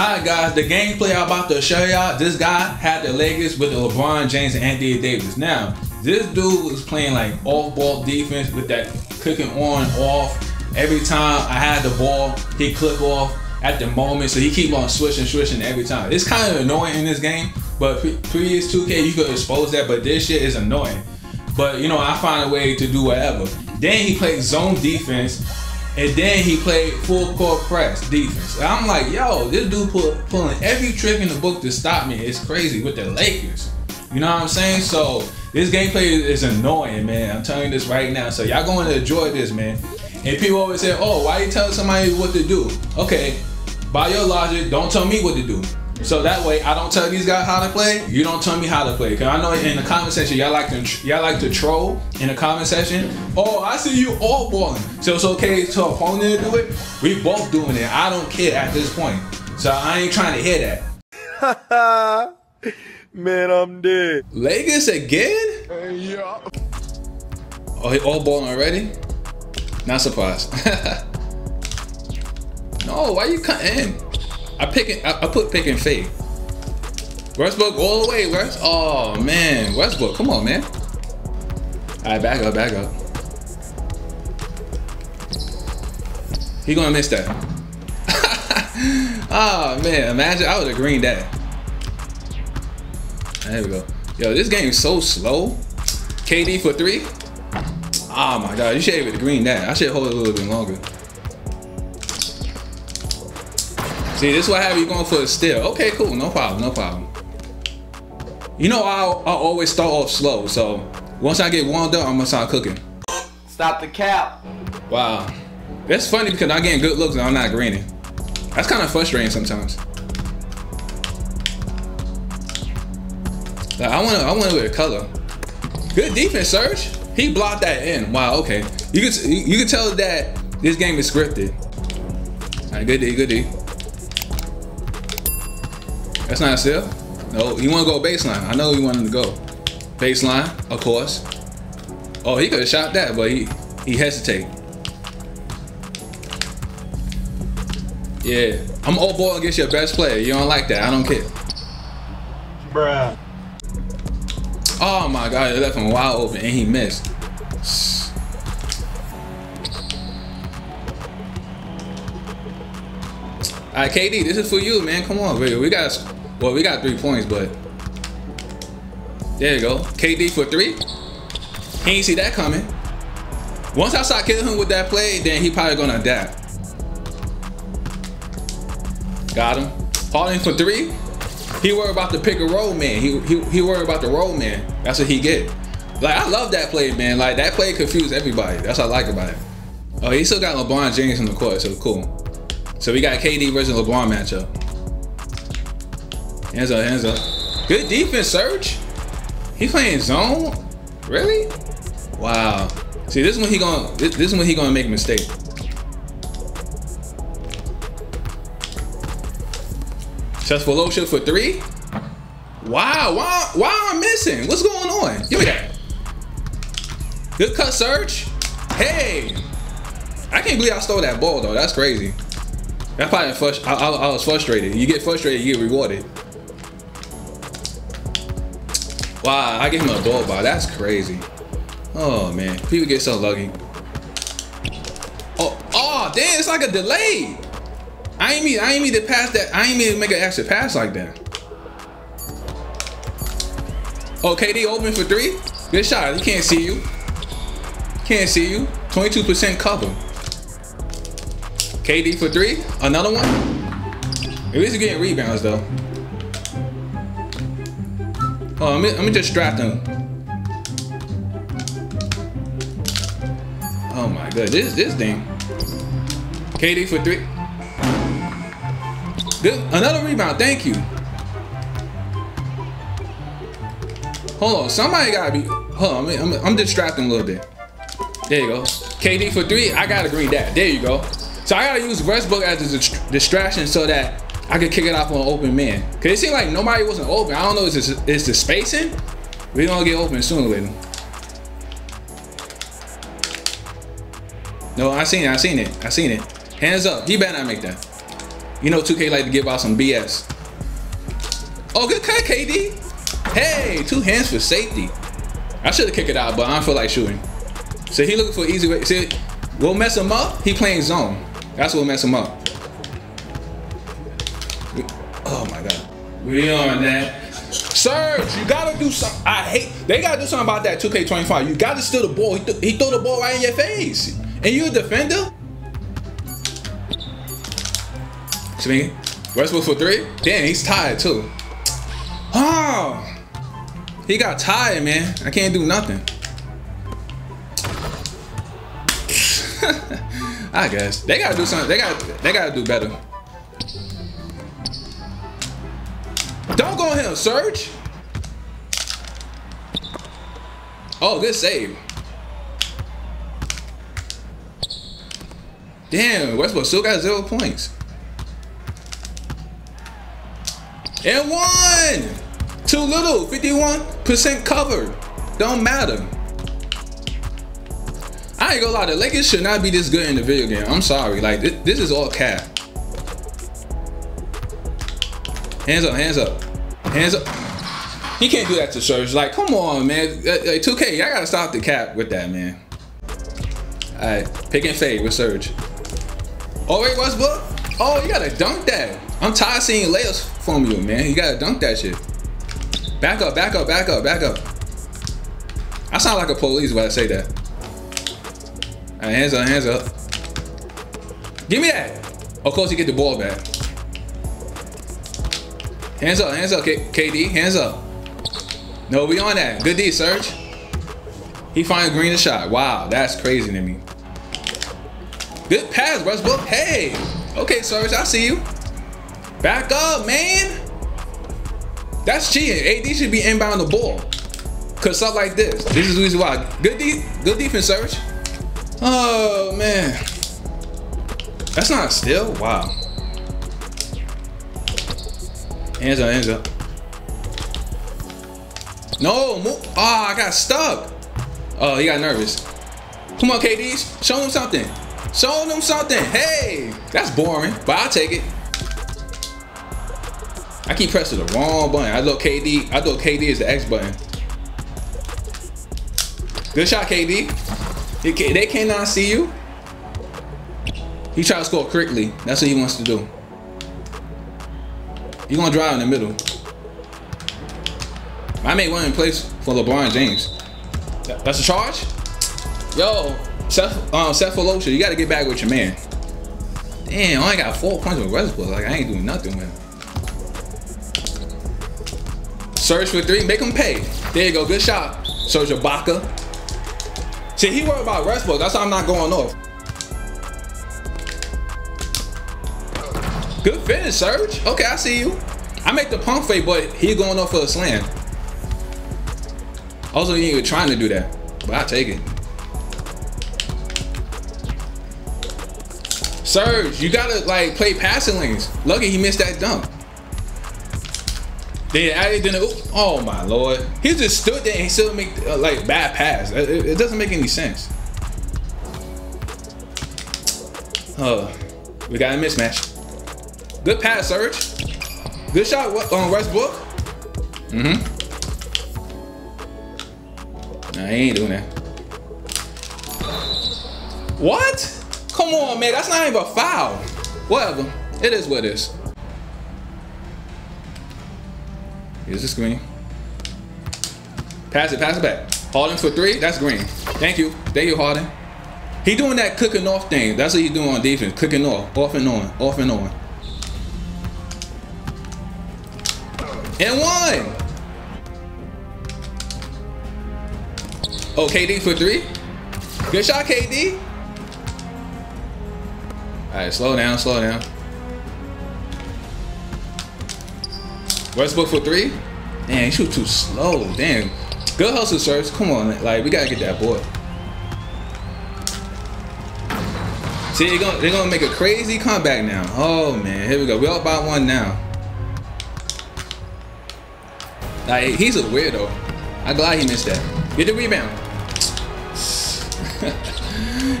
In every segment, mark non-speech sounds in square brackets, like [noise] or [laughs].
Alright guys, the gameplay I'm about to show y'all, this guy had the Lakers with the LeBron James and Anthony Davis. Now, this dude was playing like off-ball defense with that clicking on off. Every time I had the ball, he click off at the moment, so he keep on switching, switching every time. It's kind of annoying in this game, but previous 2K, you could expose that, but this shit is annoying. But you know, I find a way to do whatever. Then he played zone defense and then he played full court press defense. And I'm like, yo, this dude pull, pulling every trick in the book to stop me. It's crazy with the Lakers. You know what I'm saying? So this gameplay is annoying, man. I'm telling you this right now. So y'all going to enjoy this, man. And people always say, oh, why you telling somebody what to do? Okay, by your logic, don't tell me what to do. So that way, I don't tell these guys how to play. You don't tell me how to play. Cause I know in the comment section, y'all like to y'all like to troll in the comment section. Oh, I see you all balling. So it's okay to opponent to do it. We both doing it. I don't care at this point. So I ain't trying to hear that. [laughs] Man, I'm dead. Lakers again? Uh, yeah. Oh, he all balling already? Not surprised. [laughs] no, why you cutting in? I pick it. I, I put pick and fade. Westbrook all the way, West. Oh man, Westbrook, come on, man. All right, back up, back up. He gonna miss that. oh [laughs] man, imagine I would have greened that. There we go. Yo, this game is so slow. KD for three. Oh my god, you should have green that. I should hold it a little bit longer. See, this is what have you going for a steal. Okay, cool. No problem. No problem. You know, I'll, I'll always start off slow. So once I get warmed up, I'm going to start cooking. Stop the cap. Wow. That's funny because I'm getting good looks and I'm not greening. That's kind of frustrating sometimes. Like, I want to I want to with a color. Good defense, Serge. He blocked that in. Wow, okay. You can you can tell that this game is scripted. All right, good D, good D. That's not a steal. No, you want to go baseline. I know you want him to go. Baseline, of course. Oh, he could have shot that, but he, he hesitate. Yeah, I'm all ball against your best player. You don't like that. I don't care. Bruh. Oh my God, he left him wide open and he missed. All right, KD, this is for you, man. Come on, baby. We got well, we got three points, but there you go. KD for three. He ain't see that coming. Once I start killing him with that play, then he probably gonna adapt. Got him. Harden for three. He worried about the pick and roll man. He he he worried about the roll man. That's what he get. Like I love that play, man. Like that play confused everybody. That's what I like about it. Oh, he still got LeBron James in the court, so cool. So we got KD versus LeBron matchup. Hands up, hands up. Good defense, Serge. He playing zone? Really? Wow. See, this is when he gonna this, this is when he gonna make a mistake. Successful shot for three. Wow, why why am I missing? What's going on? Give me that. Good cut, Serge. Hey. I can't believe I stole that ball though. That's crazy. That probably I, I, I was frustrated. You get frustrated, you get rewarded. Wow, I gave him a ball ball. That's crazy. Oh man, people get so lucky. Oh, oh, damn! It's like a delay. I ain't mean, I ain't mean to pass that. I ain't mean to make an extra pass like that. Oh, KD open for three. Good shot. He can't see you. Can't see you. 22% cover. KD for three. Another one. At least he's getting rebounds though. Oh, let me, let me just draft him. Oh my god, this this thing. KD for three. Good, another rebound. Thank you. Hold on, somebody gotta be. Hold on, I'm, I'm distracting a little bit. There you go. KD for three. I gotta green that. There you go. So I gotta use Westbrook as a distraction so that I could kick it off on open man. Cause it seemed like nobody wasn't open. I don't know, is this is the spacing? We gonna get open sooner or later. No, I seen it, I seen it, I seen it. Hands up, he better not make that. You know 2K like to give out some BS. Oh, good cut, KD. Hey, two hands for safety. I should have kicked it out, but I don't feel like shooting. So he looking for easy way. See, we'll mess him up. He playing zone. That's what will mess him up. We on that. Serge, you gotta do something. I hate. They gotta do something about that 2K25. You gotta steal the ball. He, th he threw the ball right in your face, and you a defender. Swing. Westbrook for three. Damn, he's tired too. Oh, he got tired, man. I can't do nothing. [laughs] I guess they gotta do something. They got they gotta do better. Don't go him, Serge. Oh, good save. Damn, Westbrook still got zero points. And one! Too little, 51% covered. Don't matter. I ain't gonna lie, the Lakers should not be this good in the video game. I'm sorry, like this, this is all cap. Hands up, hands up, hands up. He can't do that to Serge. Like, come on, man. Uh, uh, like, 2K, I gotta stop the cap with that, man. All right, pick and fade with Serge. Oh wait, Westbrook. Oh, you gotta dunk that. I'm tired of seeing layups from you, man. You gotta dunk that shit. Back up, back up, back up, back up. I sound like a police when I say that. All right, hands up, hands up. Give me that. Of course, you get the ball back. Hands up, hands up, K KD, hands up. No, we on that. Good D, Serge. He finds Green a shot. Wow, that's crazy to me. Good pass, Westbrook. Hey. Okay, Serge, I see you. Back up, man. That's cheating. AD should be inbound the ball. Cause stuff like this. This is the reason why. Good de good defense, Serge. Oh man. That's not a steal? Wow. Hands up, hands up. No, move. Oh, ah, I got stuck. Oh, he got nervous. Come on, KDs. Show him something. Show him something. Hey, that's boring, but I'll take it. I keep pressing the wrong button. I thought KD, I thought KD is the X button. Good shot, KD. They cannot see you. He try to score quickly. That's what he wants to do. He gonna drive in the middle. I made one in place for LeBron James. That's a charge? Yo, Seth, um, Sefolosha, you gotta get back with your man. Damn, I only got four points with Westbrook. Like, I ain't doing nothing with him. Serge for three, make him pay. There you go, good shot. Serge Ibaka. See, he worried about Westbrook. That's why I'm not going off. Good finish, Serge. Okay, I see you. I make the pump fake, but he going off for a slam. Also, he ain't trying to do that, but I take it. Serge, you gotta like play passing lanes. Lucky he missed that dunk. Then added then oh my lord, he just stood there and still make uh, like bad pass. It, it, doesn't make any sense. Oh, we got a mismatch. Good pass, Serge. Good shot on Westbrook. Mm-hmm. Nah, he ain't doing that. What? Come on, man. That's not even a foul. Whatever. It is what it is. Here's the screen. Pass it, pass it back. Harden for three, that's green. Thank you. Thank you, Harden. He doing that cooking off thing. That's what he's doing on defense. Cooking off, off and on, off and on. And one. Oh, KD for three. Good shot, KD. All right, slow down, slow down. Westbrook for three. Damn, he shoot too slow. Damn. Good hustle, Serge. Come on, like we gotta get that boy. See, they're gonna, they're gonna make a crazy comeback now. Oh man, here we go. We all about one now. Like he's a weirdo. I'm glad he missed that. Get the rebound. [laughs]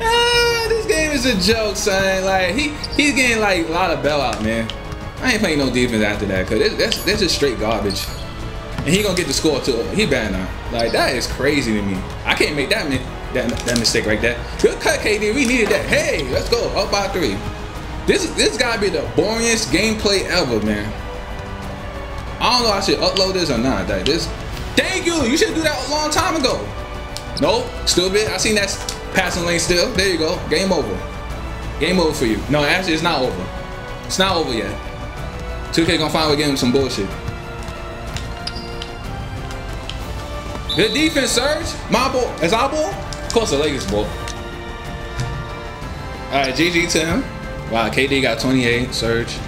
ah, this game is a joke, son. Like he he's getting like a lot of bailout, man. I ain't playing no defense after that, cause that's that's just straight garbage. And he gonna get the score too. He bad now. Like that is crazy to me. I can't make that that, that mistake right there. Good cut, KD. We needed that. Hey, let's go up by three. This is this gotta be the boringest gameplay ever, man. I don't know if I should upload this or not. Like this. Thank you. You should do that a long time ago. Nope. Still bit. I seen that passing lane still. There you go. Game over. Game over for you. No, actually, it's not over. It's not over yet. 2K gonna finally give him some bullshit. Good defense, Serge. My ball. Is our ball? Of course, the Lakers ball. All right, GG to him. Wow, KD got 28. Serge.